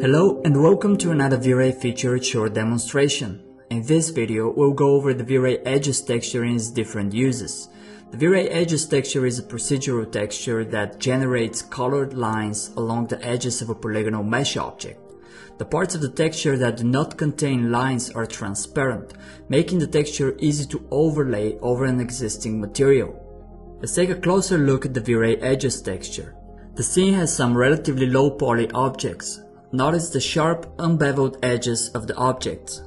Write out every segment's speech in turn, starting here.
Hello and welcome to another V-Ray featured short demonstration. In this video, we'll go over the V-Ray Edges texture and its different uses. The V-Ray Edges texture is a procedural texture that generates colored lines along the edges of a polygonal mesh object. The parts of the texture that do not contain lines are transparent, making the texture easy to overlay over an existing material. Let's take a closer look at the V-Ray Edges texture. The scene has some relatively low poly objects, Notice the sharp, unbeveled edges of the objects.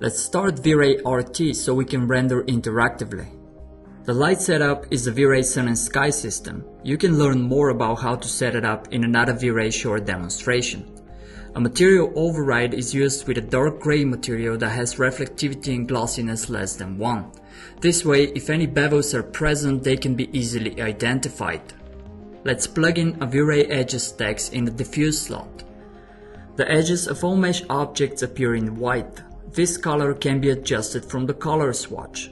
Let's start V-Ray RT so we can render interactively. The light setup is the V-Ray Sun and Sky system. You can learn more about how to set it up in another V-Ray short demonstration. A material override is used with a dark gray material that has reflectivity and glossiness less than 1. This way, if any bevels are present, they can be easily identified. Let's plug in a V-Ray Edges Tex in the diffuse slot. The edges of all mesh objects appear in white. This color can be adjusted from the color swatch.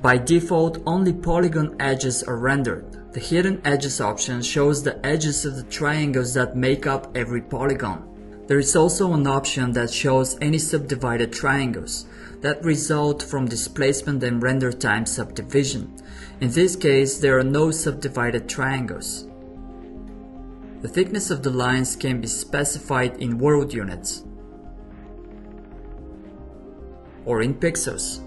By default, only polygon edges are rendered. The Hidden Edges option shows the edges of the triangles that make up every polygon. There is also an option that shows any subdivided triangles that result from displacement and render time subdivision. In this case, there are no subdivided triangles. The thickness of the lines can be specified in world units or in pixels.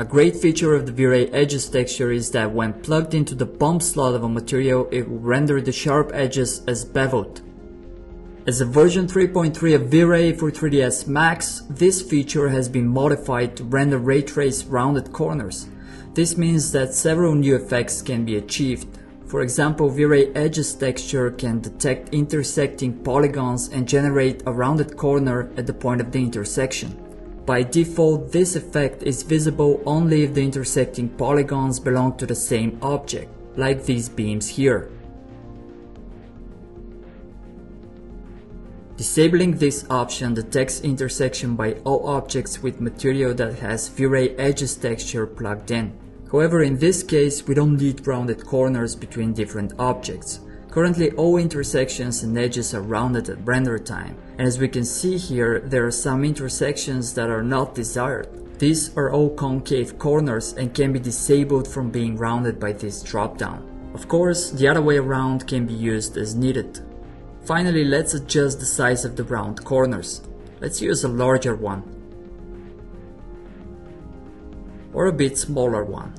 A great feature of the V-Ray Edges texture is that when plugged into the bump slot of a material, it will render the sharp edges as beveled. As a version 3.3 of V-Ray for 3ds Max, this feature has been modified to render ray trace rounded corners. This means that several new effects can be achieved. For example, V-Ray Edges texture can detect intersecting polygons and generate a rounded corner at the point of the intersection. By default, this effect is visible only if the intersecting polygons belong to the same object, like these beams here. Disabling this option detects intersection by all objects with material that has V-Ray Edges texture plugged in. However, in this case, we don't need rounded corners between different objects. Currently all intersections and edges are rounded at render time, and as we can see here, there are some intersections that are not desired. These are all concave corners and can be disabled from being rounded by this dropdown. Of course, the other way around can be used as needed. Finally, let's adjust the size of the round corners. Let's use a larger one. Or a bit smaller one.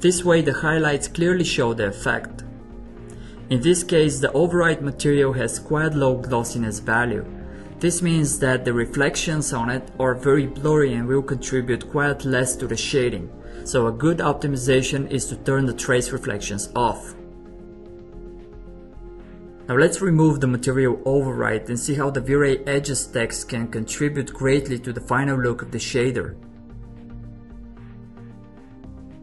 This way the highlights clearly show the effect. In this case the override material has quite low glossiness value. This means that the reflections on it are very blurry and will contribute quite less to the shading, so a good optimization is to turn the trace reflections off. Now let's remove the material override and see how the V-Ray Edges Tex can contribute greatly to the final look of the shader.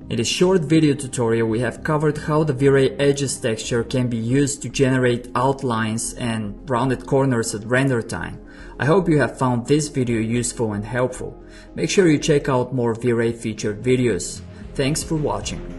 In this short video tutorial we have covered how the V-Ray Edges texture can be used to generate outlines and rounded corners at render time. I hope you have found this video useful and helpful. Make sure you check out more V-Ray featured videos. Thanks for watching.